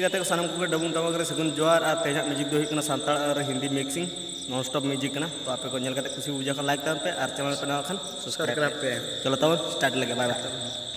kata sanam ku dabung tama kare segun joar ar teja music do hikna santal ar hindi mixing non stop music Nah, to ape ko nyel kate kusi uja kan like dan pe channel pe khan subscribe pe. Chalo tawon start lage bye bye